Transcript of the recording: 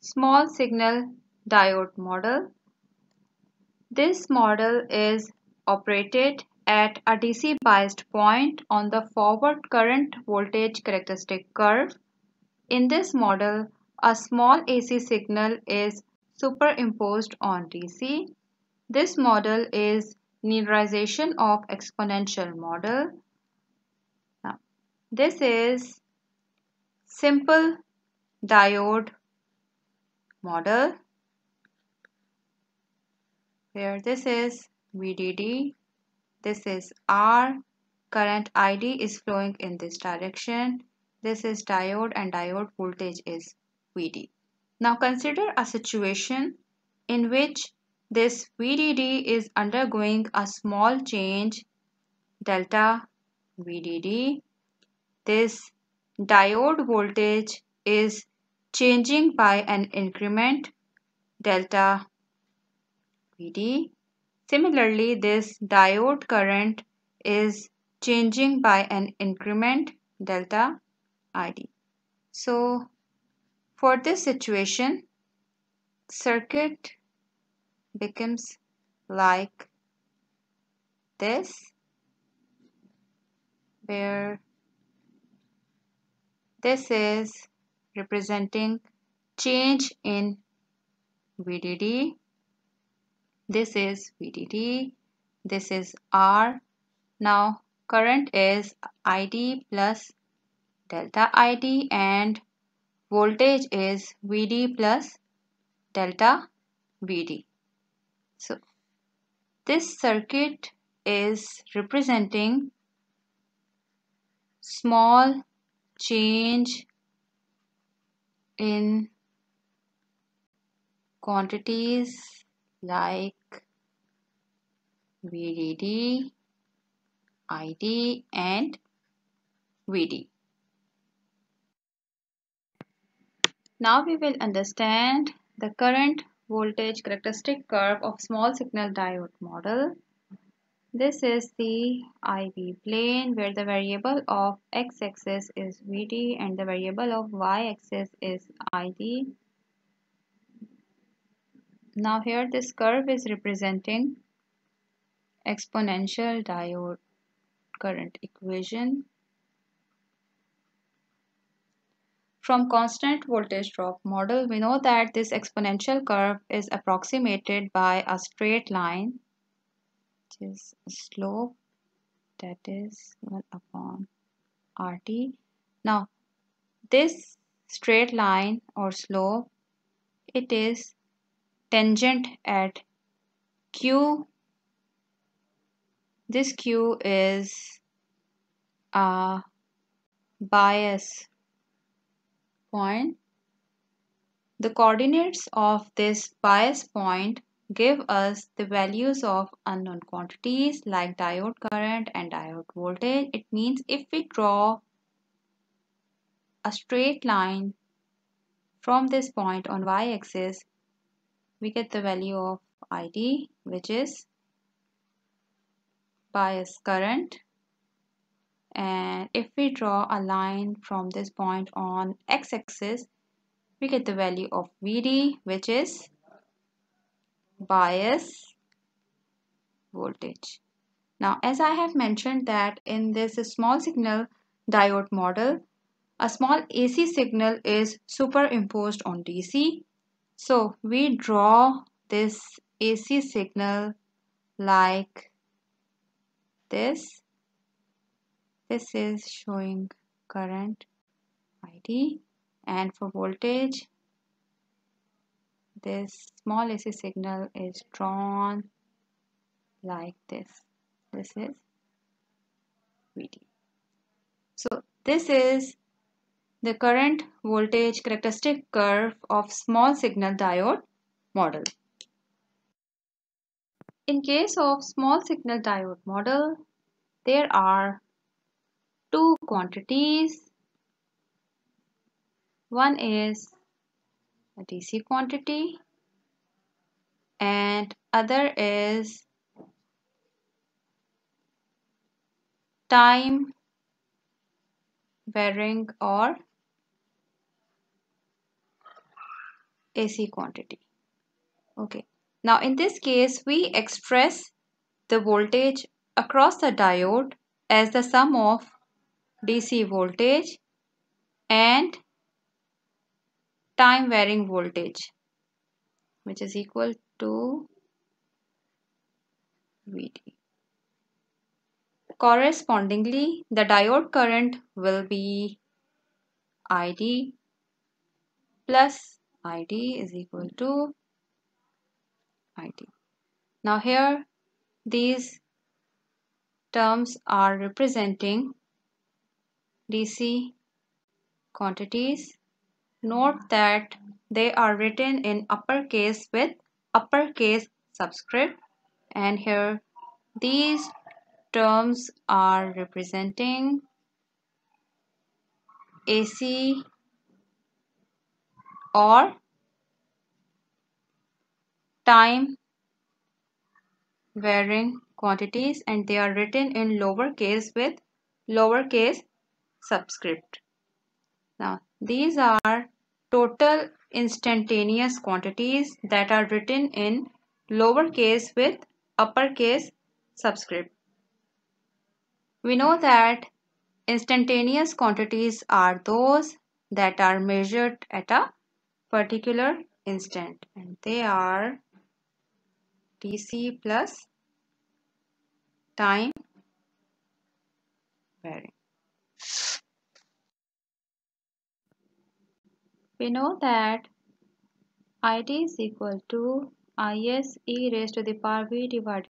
small signal diode model. This model is operated at a DC biased point on the forward current voltage characteristic curve. In this model, a small AC signal is superimposed on DC. This model is linearization of exponential model. Now, this is simple diode model where this is VDD, this is R, current ID is flowing in this direction, this is diode and diode voltage is VD. Now consider a situation in which this VDD is undergoing a small change delta VDD. This diode voltage is changing by an increment delta VD. Similarly, this diode current is changing by an increment delta ID. So, for this situation, circuit becomes like this where this is representing change in VDD. This is VDD. This is R. Now current is ID plus delta ID and voltage is VD plus delta VD. So this circuit is representing small change in quantities like VDD, ID and VD. Now we will understand the current voltage characteristic curve of small signal diode model. This is the IV plane where the variable of x-axis is Vd and the variable of y-axis is Id. Now here this curve is representing exponential diode current equation From constant voltage drop model, we know that this exponential curve is approximated by a straight line, is slope that is 1 upon RT. Now, this straight line or slope, it is tangent at Q. This Q is a bias point. The coordinates of this bias point give us the values of unknown quantities like diode current and diode voltage. It means if we draw a straight line from this point on y-axis, we get the value of ID which is bias current and if we draw a line from this point on x-axis we get the value of VD which is bias voltage. Now as I have mentioned that in this small signal diode model a small AC signal is superimposed on DC. So we draw this AC signal like this this is showing current ID and for voltage this small AC signal is drawn like this. This is VD so this is the current voltage characteristic curve of small signal diode model. In case of small signal diode model there are two quantities. One is DC quantity and other is time varying or AC quantity. Okay. Now in this case, we express the voltage across the diode as the sum of DC voltage and time varying voltage which is equal to VD. Correspondingly, the diode current will be ID plus ID is equal to ID. Now here these terms are representing DC quantities. Note that they are written in uppercase with uppercase subscript and here these terms are representing AC or time varying quantities and they are written in lowercase with lowercase subscript. Now these are total instantaneous quantities that are written in lowercase with uppercase subscript. We know that instantaneous quantities are those that are measured at a particular instant and they are DC plus time varying. We know that ID is equal to IS e raised to the power V divided